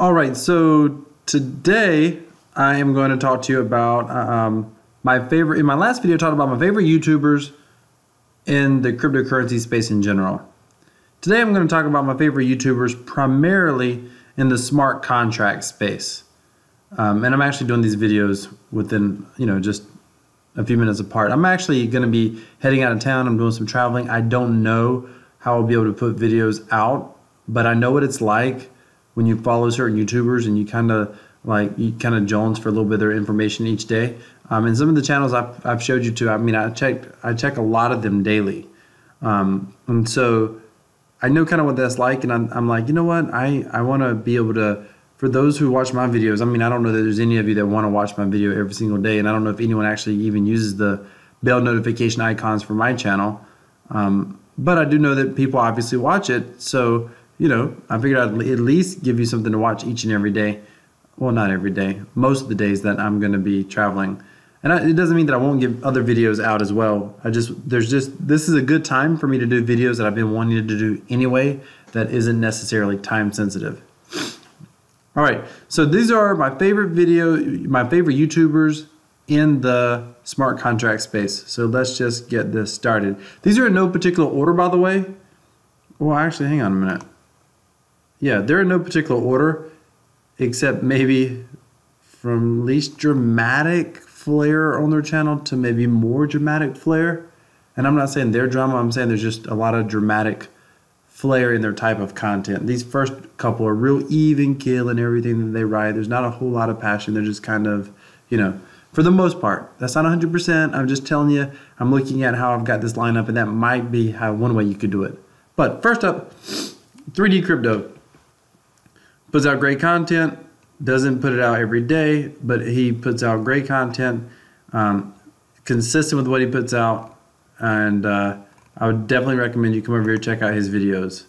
All right, so today I am going to talk to you about um, my favorite. In my last video, I talked about my favorite YouTubers in the cryptocurrency space in general. Today I'm going to talk about my favorite YouTubers primarily in the smart contract space. Um, and I'm actually doing these videos within, you know, just a few minutes apart. I'm actually going to be heading out of town. I'm doing some traveling. I don't know how I'll be able to put videos out, but I know what it's like when you follow certain YouTubers and you kind of like you kind of jones for a little bit of their information each day. Um, and some of the channels I've, I've showed you to, I mean, I checked, I check a lot of them daily. Um, and so I know kind of what that's like. And I'm, I'm like, you know what? I, I want to be able to, for those who watch my videos, I mean, I don't know that there's any of you that want to watch my video every single day. And I don't know if anyone actually even uses the bell notification icons for my channel. Um, but I do know that people obviously watch it. So you know, I figured I'd at least give you something to watch each and every day. Well, not every day, most of the days that I'm going to be traveling. And I, it doesn't mean that I won't give other videos out as well. I just, there's just, this is a good time for me to do videos that I've been wanting to do anyway that isn't necessarily time sensitive. All right, so these are my favorite video, my favorite YouTubers in the smart contract space. So let's just get this started. These are in no particular order, by the way. Well, actually, hang on a minute. Yeah, they're in no particular order, except maybe from least dramatic flair on their channel to maybe more dramatic flair. And I'm not saying they're drama, I'm saying there's just a lot of dramatic flair in their type of content. These first couple are real even kill and everything that they write. There's not a whole lot of passion. They're just kind of, you know, for the most part. That's not 100%. I'm just telling you, I'm looking at how I've got this lineup, and that might be how one way you could do it. But first up, 3D Crypto puts out great content. Doesn't put it out every day, but he puts out great content, um, consistent with what he puts out, and uh, I would definitely recommend you come over here check out his videos.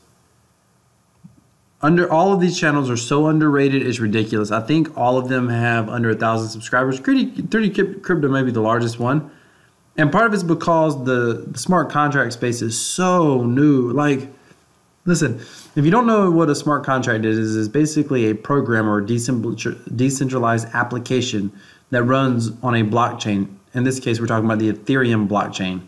Under all of these channels are so underrated, it's ridiculous. I think all of them have under a thousand subscribers. 3D Crypto may be the largest one, and part of it's because the smart contract space is so new. Like Listen, if you don't know what a smart contract is, it's basically a program or decentralized application that runs on a blockchain. In this case, we're talking about the Ethereum blockchain.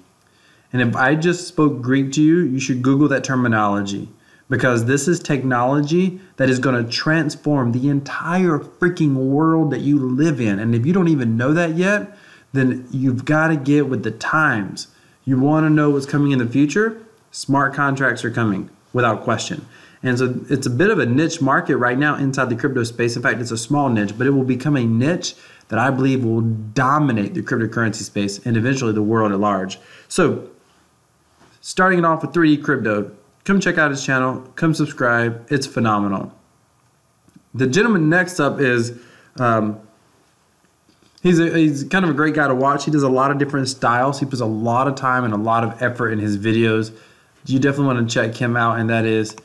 And if I just spoke Greek to you, you should Google that terminology because this is technology that is going to transform the entire freaking world that you live in. And if you don't even know that yet, then you've got to get with the times. You want to know what's coming in the future? Smart contracts are coming without question. And so it's a bit of a niche market right now inside the crypto space. In fact, it's a small niche, but it will become a niche that I believe will dominate the cryptocurrency space and eventually the world at large. So, starting it off with 3D Crypto, come check out his channel, come subscribe. It's phenomenal. The gentleman next up is um, he's a, he's kind of a great guy to watch. He does a lot of different styles. He puts a lot of time and a lot of effort in his videos you definitely want to check him out, and that is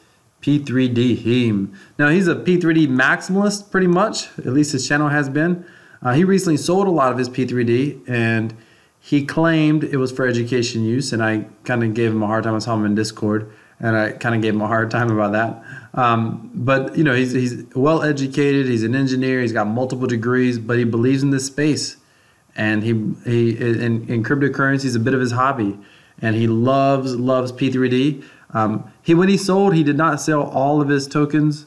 P3Dheem. Now, he's a P3D maximalist, pretty much, at least his channel has been. Uh, he recently sold a lot of his P3D, and he claimed it was for education use, and I kind of gave him a hard time. I saw him in Discord, and I kind of gave him a hard time about that. Um, but, you know, he's, he's well educated, he's an engineer, he's got multiple degrees, but he believes in this space. And he, he in, in cryptocurrency is a bit of his hobby and he loves loves P3D. Um, he when he sold, he did not sell all of his tokens.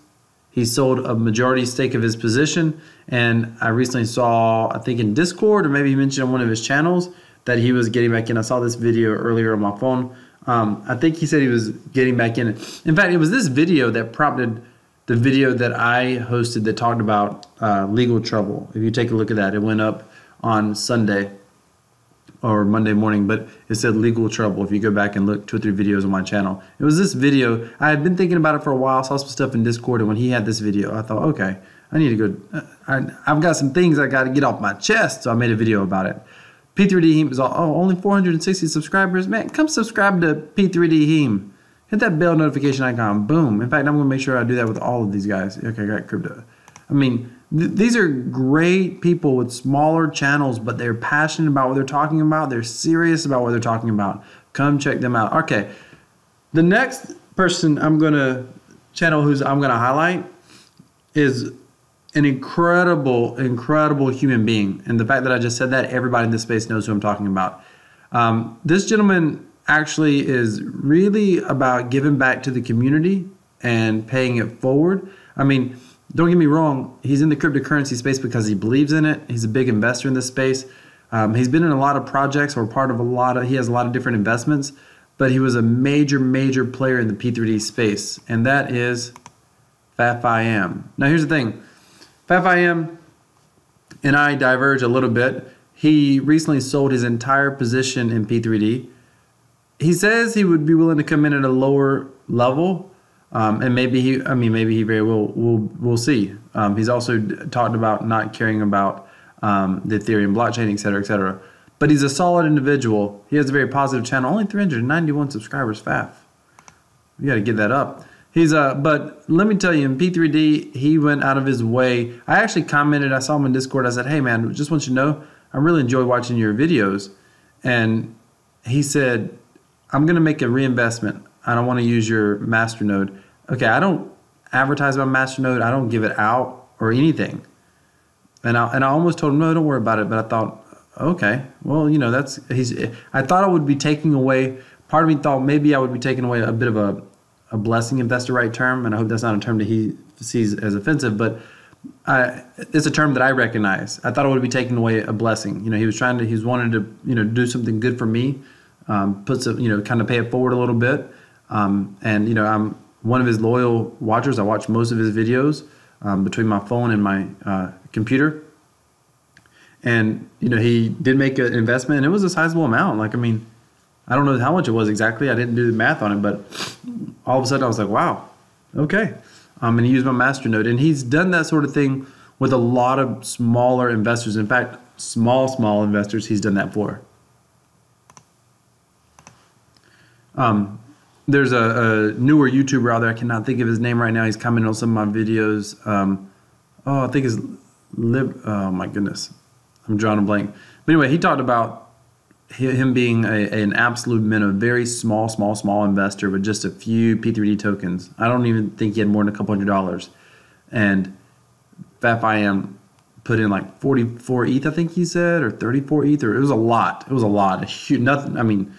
He sold a majority stake of his position, and I recently saw, I think in Discord or maybe he mentioned on one of his channels that he was getting back in. I saw this video earlier on my phone. Um, I think he said he was getting back in. In fact, it was this video that prompted the video that I hosted that talked about uh, legal trouble. If you take a look at that, it went up on Sunday or Monday morning, but it said legal trouble. If you go back and look two or three videos on my channel, it was this video. I had been thinking about it for a while. Saw some stuff in Discord, and when he had this video, I thought, okay, I need to go. I, have got some things I got to get off my chest, so I made a video about it. P3Dheem is all, oh, only 460 subscribers. Man, come subscribe to P3Dheem. Hit that bell notification icon. Boom. In fact, I'm gonna make sure I do that with all of these guys. Okay, I got crypto. I mean, th- these are great people with smaller channels, but they're passionate about what they're talking about. They're serious about what they're talking about. Come check them out. Okay, the next person I'm gonna channel who's I'm gonna highlight is an incredible, incredible human being. And the fact that I just said that, everybody in this space knows who I'm talking about. Um, this gentleman actually is really about giving back to the community and paying it forward. I mean, don't get me wrong, he's in the cryptocurrency space because he believes in it. He's a big investor in this space. Um, he's been in a lot of projects or part of a lot of, he has a lot of different investments, but he was a major, major player in the P3D space, and that is FAFIM. Now, here's the thing FAFIM and I diverge a little bit. He recently sold his entire position in P3D. He says he would be willing to come in at a lower level, um, and maybe he, I mean, maybe he very well, we'll, we'll see. Um, he's also talked about not caring about um, the Ethereum blockchain, et cetera, et cetera. But he's a solid individual. He has a very positive channel. Only 391 subscribers, FAF. You got to get that up. He's uh, but let me tell you, in P3D, he went out of his way. I actually commented. I saw him in Discord. I said, "Hey, man, just want you to know, I really enjoy watching your videos." And he said, "I'm gonna make a reinvestment. I don't want to use your Masternode. Okay, I don't advertise my Masternode. I don't give it out or anything." And I and I almost told him, "No, don't worry about it." But I thought, okay, well, you know, that's he's. I thought I would be taking away. Part of me thought maybe I would be taking away a bit of a a blessing, if that's the right term, and I hope that's not a term that he sees as offensive, but I, it's a term that I recognize. I thought I would be taking away a blessing. You know, he was trying to, he's wanted to, you know, do something good for me, um, puts a, you know, kind of pay it forward a little bit. Um, and, you know, I'm one of his loyal watchers. I watch most of his videos um, between my phone and my uh, computer. And, you know, he did make an investment and it was a sizable amount. Like, I mean, I don't know how much it was exactly. I didn't do the math on it, but all of a sudden I was like, wow, okay. Um, and he used my Masternode. And he's done that sort of thing with a lot of smaller investors. In fact, small, small investors he's done that for. Um, there's a, a, newer YouTuber out there. I cannot think of his name right now. He's commenting on some of my videos. Um, oh, I think it's Lib. Oh my goodness, I'm drawing a blank. But anyway, he talked about him being a, an absolute min, a very small, small, small investor with just a few P3D tokens. I don't even think he had more than a couple hundred dollars. And FAFIM put in like 44 ETH, I think he said, or 34 ETH, or it was a lot. It was a lot. A huge, nothing. I mean,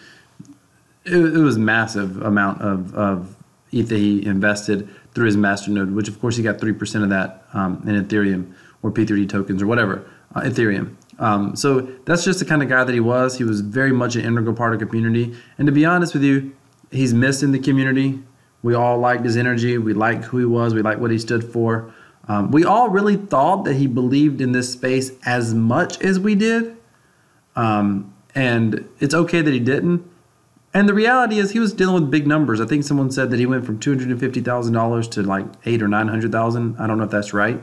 it, it was massive amount of, of ETH that he invested through his masternode, which of course he got 3% of that um, in Ethereum or P3D tokens or whatever, uh, Ethereum. Um, so that's just the kind of guy that he was. He was very much an integral part of the community. And to be honest with you, he's missed in the community. We all liked his energy. We liked who he was. We liked what he stood for. Um, we all really thought that he believed in this space as much as we did. Um, and it's okay that he didn't. And the reality is, he was dealing with big numbers. I think someone said that he went from two hundred and fifty thousand dollars to like eight or nine hundred thousand. I don't know if that's right,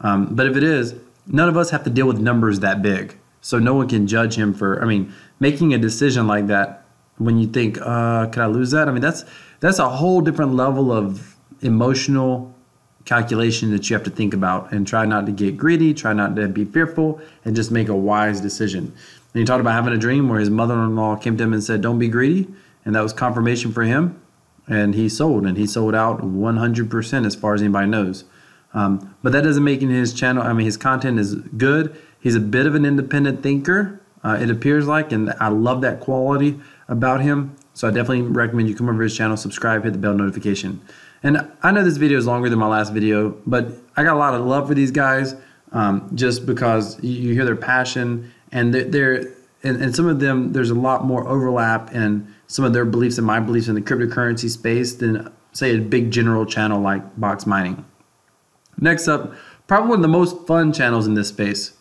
um, but if it is, none of us have to deal with numbers that big. So no one can judge him for, I mean, making a decision like that when you think, uh, could I lose that? I mean, that's that's a whole different level of emotional calculation that you have to think about and try not to get greedy, try not to be fearful, and just make a wise decision. And he talked about having a dream where his mother-in-law came to him and said, "Don't be greedy," and that was confirmation for him. And he sold, and he sold out 100% as far as anybody knows. Um, but that doesn't make his channel. I mean, his content is good. He's a bit of an independent thinker. Uh, it appears like, and I love that quality about him. So I definitely recommend you come over his channel, subscribe, hit the bell notification. And I know this video is longer than my last video, but I got a lot of love for these guys um, just because you hear their passion and they're, they're and, and, some of them there's a lot more overlap in some of their beliefs and my beliefs in the cryptocurrency space than say a big general channel like Box Mining. Next up, probably one of the most fun channels in this space,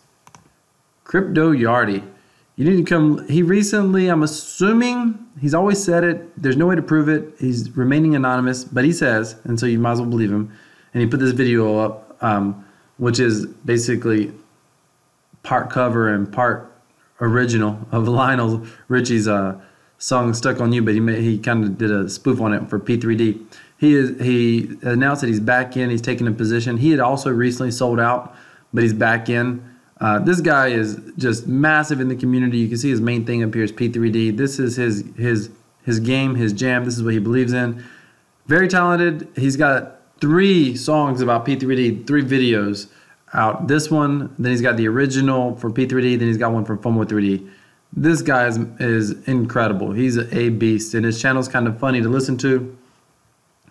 Crypto Yardie. You need to come. He recently, I'm assuming, he's always said it. There's no way to prove it. He's remaining anonymous, but he says, and so you might as well believe him. And he put this video up, um, which is basically part cover and part original of Lionel Richie's uh, song "Stuck on You," but he he kind of did a spoof on it for P3D. He is he announced that he's back in. He's taking a position. He had also recently sold out, but he's back in. Uh, this guy is just massive in the community. You can see his main thing up here is P3D. This is his his his game, his jam. This is what he believes in. Very talented. He's got three songs about P3D, three videos out. This one, then he's got the original for P3D, then he's got one for FOMO 3D. This guy is, is incredible. He's a beast, and his channel's kind of funny to listen to.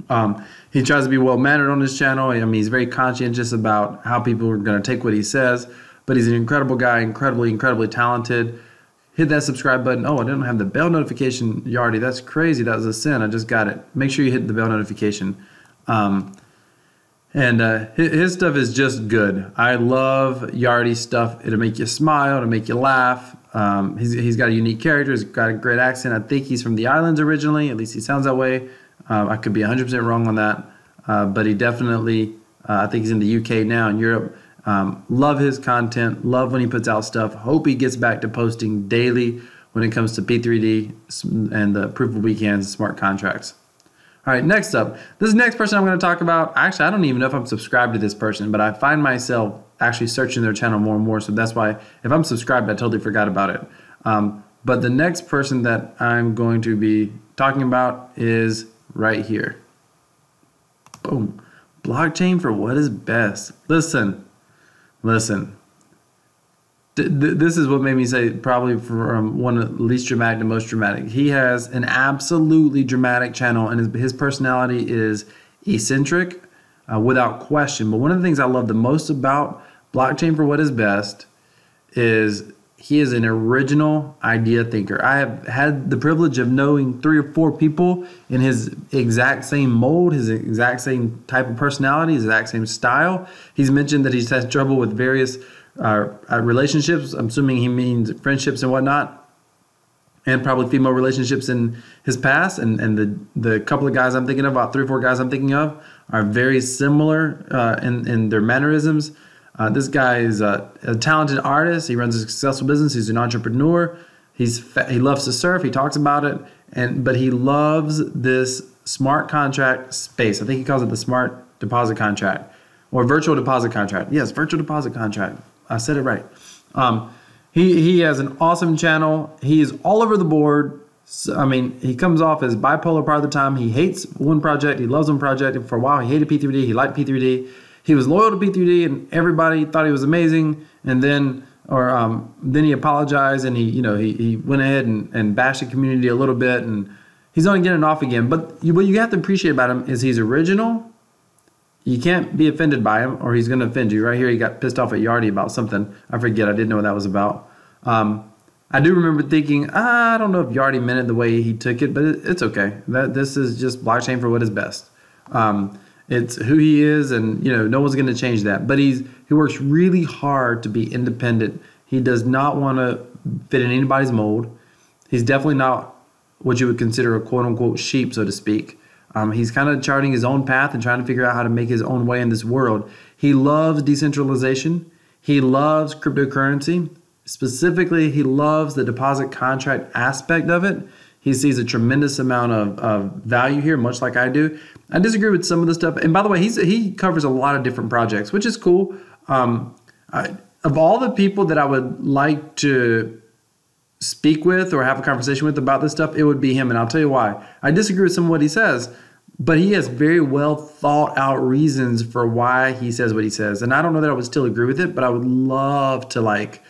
Um, he tries to be well mannered on his channel. I mean, he's very conscientious about how people are going to take what he says, but he's an incredible guy, incredibly, incredibly talented. Hit that subscribe button. Oh, I didn't have the bell notification, Yardie. That's crazy. That was a sin. I just got it. Make sure you hit the bell notification. Um, and uh, his stuff is just good. I love Yardie stuff. It'll make you smile. It'll make you laugh. Um, he's, he's got a unique character. He's got a great accent. I think he's from the islands originally. At least he sounds that way. Uh, I could be 100% wrong on that. Uh, but he definitely, uh, I think he's in the UK now in Europe. Um, love his content. Love when he puts out stuff. Hope he gets back to posting daily when it comes to P3D and the proof of weak hands smart contracts. All right, next up, this next person I'm going to talk about. Actually, I don't even know if I'm subscribed to this person, but I find myself actually searching their channel more and more. So that's why if I'm subscribed, I totally forgot about it. Um, but the next person that I'm going to be talking about is right here. Boom. Blockchain for what is best. Listen, listen this is what made me say probably from one of the least dramatic to most dramatic. He has an absolutely dramatic channel, and his, his personality is eccentric uh, without question. But one of the things I love the most about Blockchain for What Is Best is he is an original idea thinker. I have had the privilege of knowing three or four people in his exact same mold, his exact same type of personality, his exact same style. He's mentioned that he's had trouble with various uh, uh, relationships. I'm assuming he means friendships and whatnot, and probably female relationships in his past. And, and the, the couple of guys I'm thinking of, about three or four guys I'm thinking of, are very similar uh, in, in their mannerisms. Uh, this guy is a, a, talented artist. He runs a successful business. He's an entrepreneur. He's fa- he loves to surf. He talks about it, and but he loves this smart contract space. I think he calls it the smart deposit contract or virtual deposit contract. Yes, virtual deposit contract. I said it right. Um, he he has an awesome channel. He is all over the board. So, I mean, he comes off as bipolar part of the time. He hates one project. He loves one project. And for a while, he hated P3D. He liked P3D. He was loyal to P3D, and everybody thought he was amazing. And then, or um, then he apologized, and he, you know, he, he went ahead and, and bashed the community a little bit, and he's only getting off again. But you, what you have to appreciate about him is he's original you can't be offended by him or he's going to offend you. Right here, he got pissed off at Yardie about something. I forget. I didn't know what that was about. Um, I do remember thinking, I don't know if Yardie meant it the way he took it, but it, it's okay. That this is just blockchain for what is best. Um, it's who he is, and you know, no one's going to change that. But he's he works really hard to be independent. He does not want to fit in anybody's mold. He's definitely not what you would consider a quote unquote sheep, so to speak. Um, he's kind of charting his own path and trying to figure out how to make his own way in this world. He loves decentralization. He loves cryptocurrency. Specifically, he loves the deposit contract aspect of it. He sees a tremendous amount of, of value here, much like I do. I disagree with some of the stuff. And by the way, he's, he covers a lot of different projects, which is cool. Um, I, of all the people that I would like to speak with or have a conversation with about this stuff, it would be him. And I'll tell you why. I disagree with some of what he says, but he has very well thought out reasons for why he says what he says. And I don't know that I would still agree with it, but I would love to like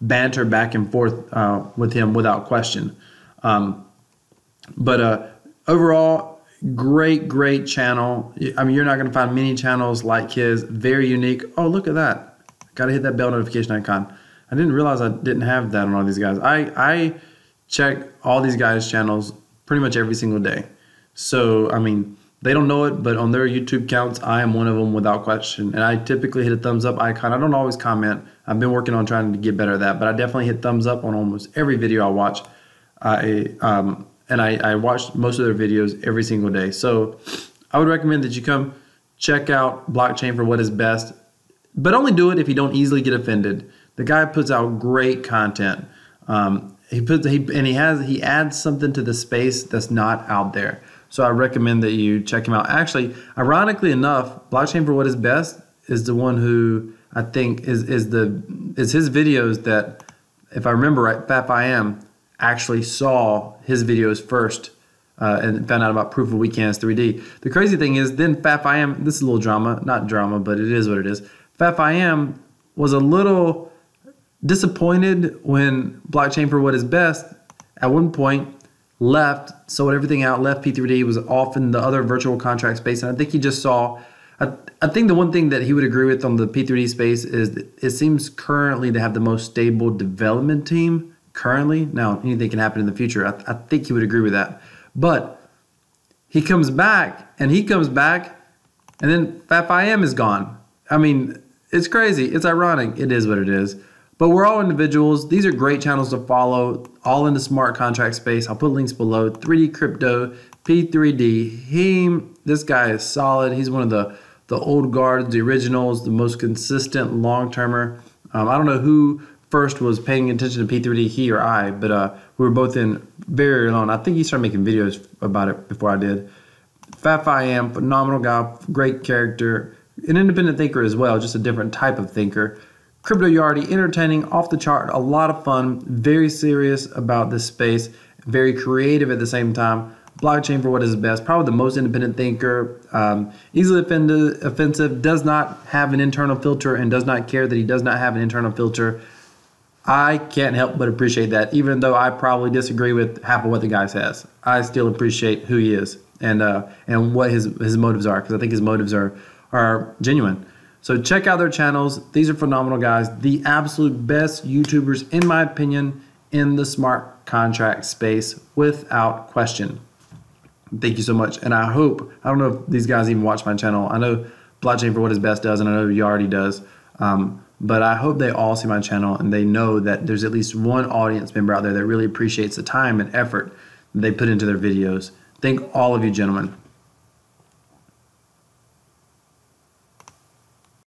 banter back and forth uh, with him without question. Um, but uh, overall, great, great channel. I mean, you're not going to find many channels like his. Very unique. Oh, look at that. Got to hit that bell notification icon. I didn't realize I didn't have that on all these guys. I I check all these guys' channels pretty much every single day. So I mean, they don't know it, but on their YouTube counts, I am one of them without question. And I typically hit a thumbs up icon. I don't always comment. I've been working on trying to get better at that, but I definitely hit thumbs up on almost every video I watch. I um, and I, I watch most of their videos every single day. So I would recommend that you come check out blockchain for what is best, but only do it if you don't easily get offended. The guy puts out great content. Um, he puts he and he has he adds something to the space that's not out there. So I recommend that you check him out. Actually, ironically enough, blockchain for what is best is the one who I think is is the is his videos that, if I remember right, FAFIM actually saw his videos first uh, and found out about proof of weak hands 3D. The crazy thing is, then FAFIM, this is a little drama, not drama, but it is what it is. FAFIM was a little disappointed when blockchain for what is best at one point left, sold everything out, left P3D, was off in the other virtual contract space. And I think he just saw, I, I think the one thing that he would agree with on the P3D space is it seems currently to have the most stable development team currently. Now, anything can happen in the future. I, I think he would agree with that. But he comes back and he comes back and then FAFIM is gone. I mean, it's crazy. It's ironic. It is what it is. But we're all individuals. These are great channels to follow, all in the smart contract space. I'll put links below. 3D Crypto, P3D. He, this guy is solid. He's one of the, the old guards, the originals, the most consistent long termer. Um, I don't know who first was paying attention to P3D, he or I, but uh, we were both in very on. I think he started making videos about it before I did. FAFIM, phenomenal guy, great character, an independent thinker as well, just a different type of thinker. Crypto Yardie, entertaining, off the chart, a lot of fun, very serious about this space, very creative at the same time. Blockchain for what is best, probably the most independent thinker, um, easily offensive, does not have an internal filter, and does not care that he does not have an internal filter. I can't help but appreciate that, even though I probably disagree with half of what the guy says. I still appreciate who he is and uh, and what his his motives are, because I think his motives are are genuine. So check out their channels. These are phenomenal guys. The absolute best YouTubers, in my opinion, in the smart contract space without question. Thank you so much. And I hope, I don't know if these guys even watch my channel. I know Blockchain for What Is Best does, and I know Yardie does. Um, but I hope they all see my channel and they know that there's at least one audience member out there that really appreciates the time and effort they put into their videos. Thank all of you, gentlemen.